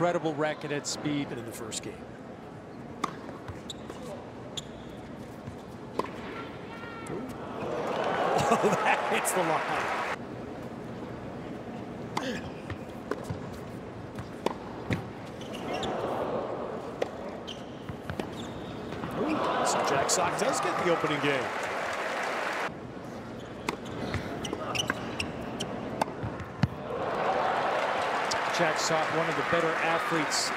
incredible racket at speed. in the first game. Oh, that hits the line. So Jack Sock does get the opening game. Jack Sock, one of the better athletes.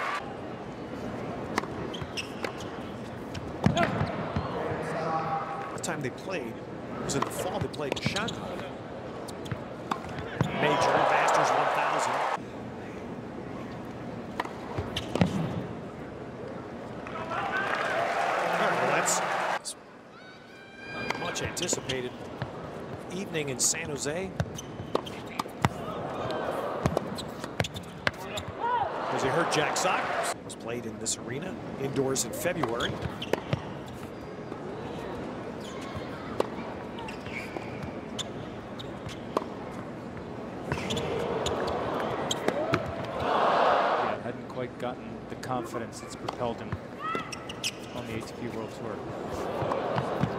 The time they played was in the fall. They played in Shanghai. Major Masters 1000. That's much anticipated evening in San Jose. As heard, Jack Sock was played in this arena indoors in February. Yeah, hadn't quite gotten the confidence that's propelled him on the ATP World Tour.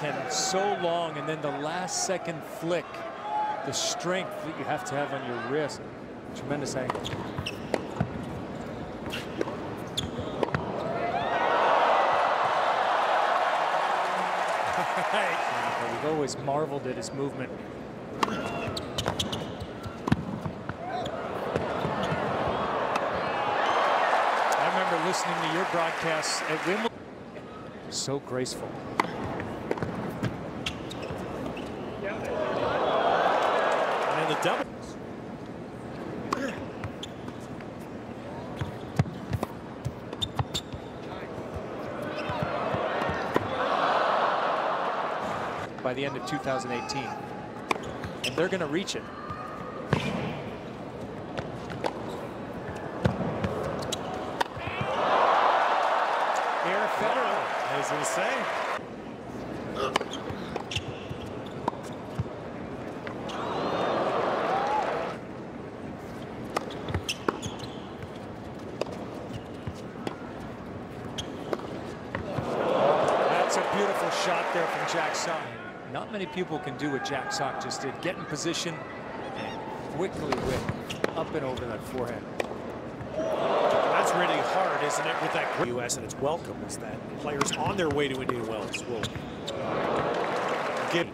Backhand so long, and then the last second flick, the strength that you have to have on your wrist. Tremendous angle. We've always marveled at his movement. I remember listening to your broadcasts at Wimbledon. So graceful. Double. by the end of 2018. And they're going to reach it. Air Federer. Going to say. That's a beautiful shot there from Jack Sock. Not many people can do what Jack Sock just did. Get in position and quickly whip up and over that forehand. That's really hard, isn't it, with that U.S. and it's welcome is that players on their way to Indian Wells will get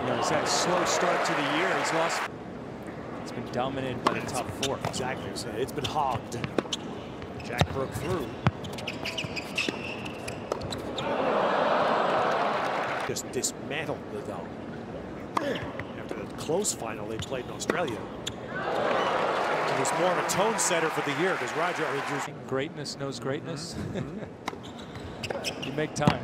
You know, he's had a slow start to the year. He's lost. He's been dominated by the top four. exactly. So it's been hogged. Jack broke through. Just dismantled Nadal. After the close final they played in Australia. It was more of a tone setter for the year because Roger Greatness knows greatness. Mm-hmm. you make time.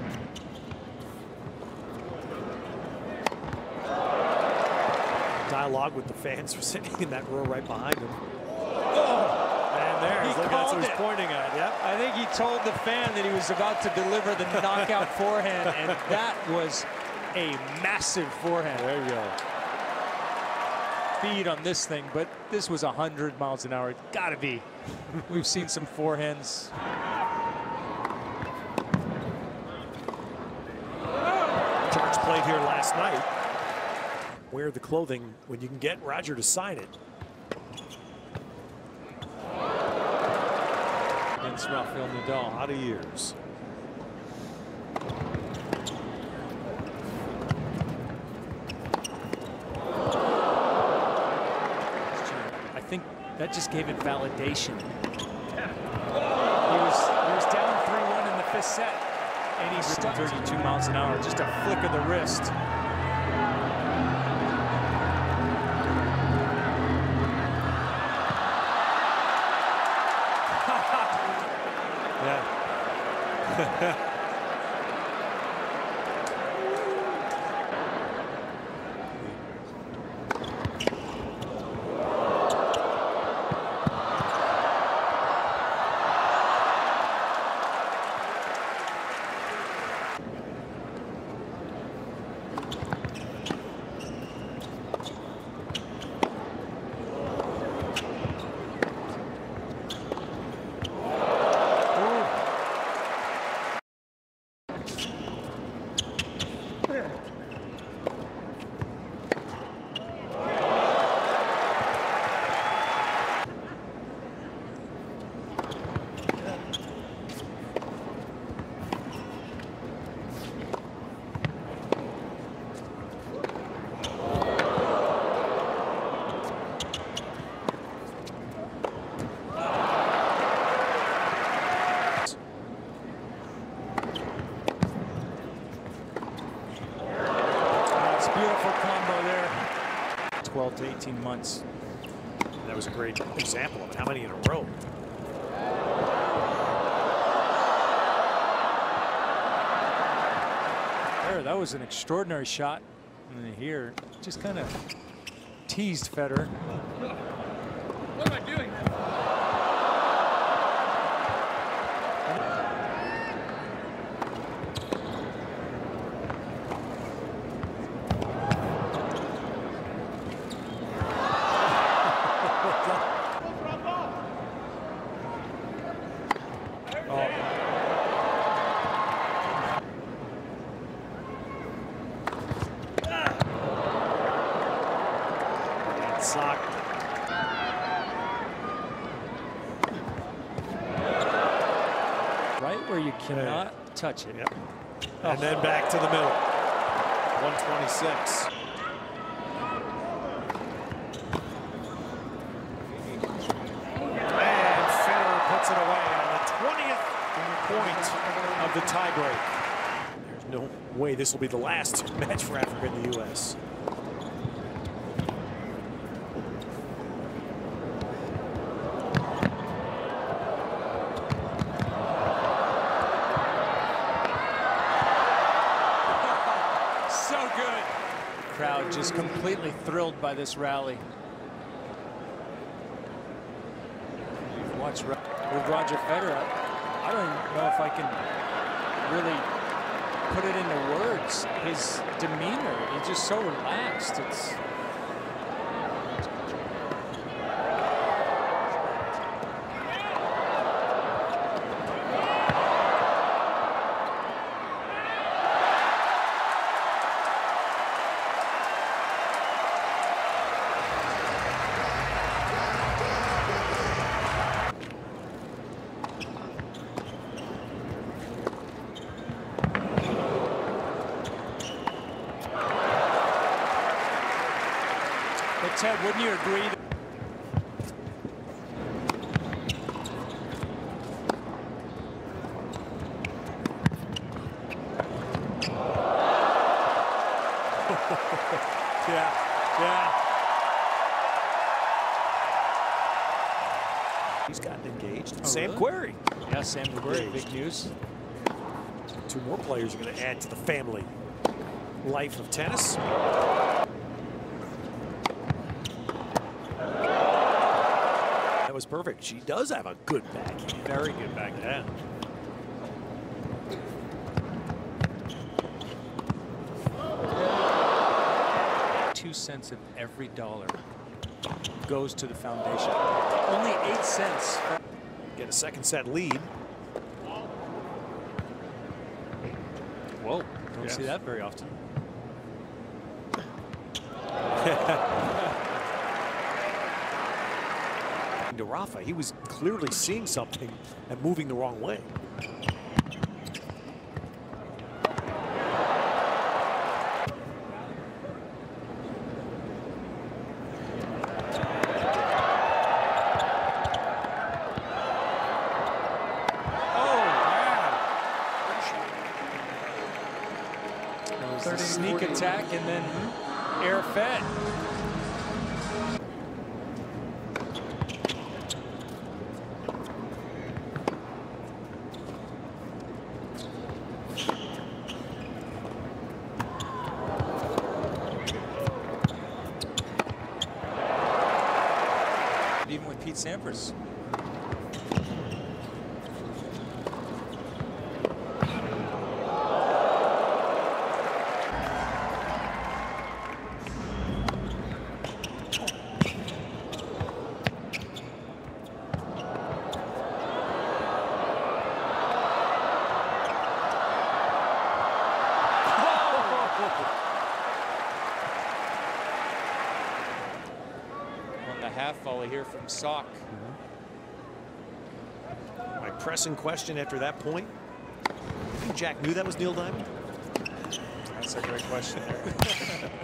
Dialogue with the fans were sitting in that row right behind him. Oh, and there, He he's that's what he's pointing at. Yep. I think he told the fan that he was about to deliver the knockout forehand, and that was a massive forehand. There you go. Speed on this thing, but this was 100 miles an hour. it Gotta be. We've seen some forehands. George played here last night. Wear the clothing when you can get Roger to sign it. against Rafael A Nadal. out of years. I think that just gave it validation. He was he was down 3-1 in the fifth set, and he's still 32 miles an hour. Just a flick of the wrist. Yeah. to 18 months. That was a great example of it. How many in a row? There, that was an extraordinary shot. And here, just kind of teased Federer. What am I doing? And sock. Right where you cannot touch it. Yep. And then back to the middle. 126. And Federer puts it away on the 20th point of the tiebreak. There's no way this will be the last match for Africa in the U.S. So good. Crowd just completely thrilled by this rally. Watch with Roger Federer. I don't even know if I can really put it into words. His demeanor, he's just so relaxed. It's Ted, wouldn't you agree? Yeah, yeah. He's gotten engaged. Oh, Sam really? Querrey. yeah, Sam McGuire, big news. Two more players are going to add to the family life of tennis. Was perfect. She does have a good backhand. Very good back Yeah. Two cents of every dollar goes to the foundation. Only eight cents. Get a second set lead. Whoa, don't Yes. see that very often. To Rafa, he was clearly seeing something and moving the wrong way. Sampras. On the half volley here from Sock. My pressing question after that point. I think Jack knew that was Neil Diamond. That's a great question there.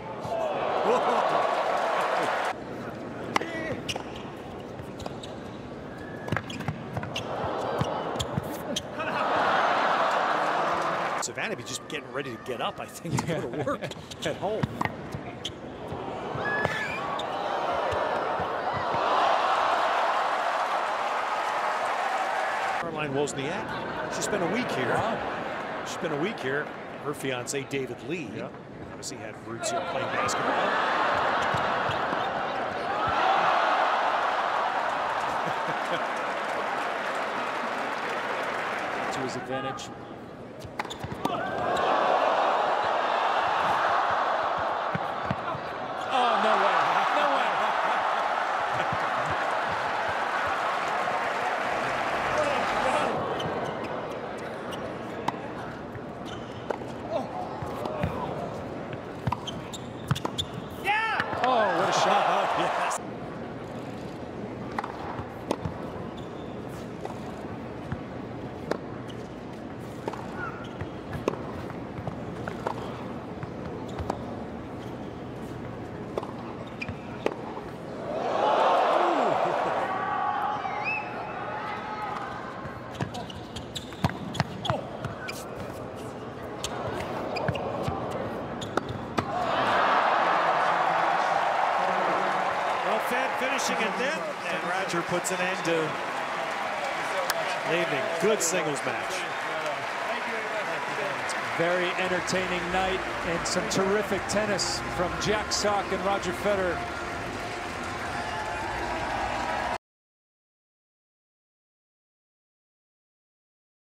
Savannah be just getting ready to get up, I think, to go to work at home. Wozniacki. She spent a week here. She spent a week here. Her fiance, David Lee, Yeah. obviously had roots here playing basketball. to his advantage. Oh, no way. No way. Oh, what a shot. yes. Well, Fed finishing it then, and Roger puts an end to the evening. Good singles match. Very entertaining night and some terrific tennis from Jack Sock and Roger Federer.